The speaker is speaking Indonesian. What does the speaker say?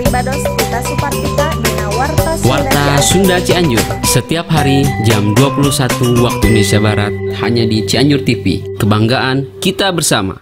Pribados Kuta Supartika Dina Warta Sunda, Warta Sunda Cianjur setiap hari jam 21 waktu Indonesia Barat hanya di Cianjur TV. Kebanggaan kita bersama.